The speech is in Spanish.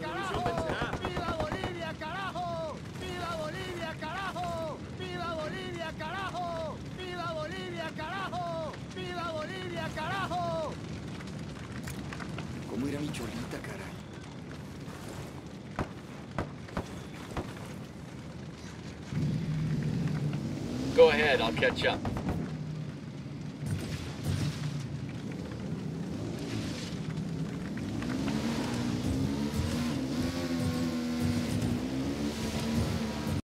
carajo! ¡Viva Bolivia, carajo! ¡Viva Bolivia, carajo! ¡Viva Bolivia, carajo! ¡Viva Bolivia, carajo! ¡Viva Bolivia, carajo! ¿Cómo era mi cholita, caray? Go ahead, I'll catch up.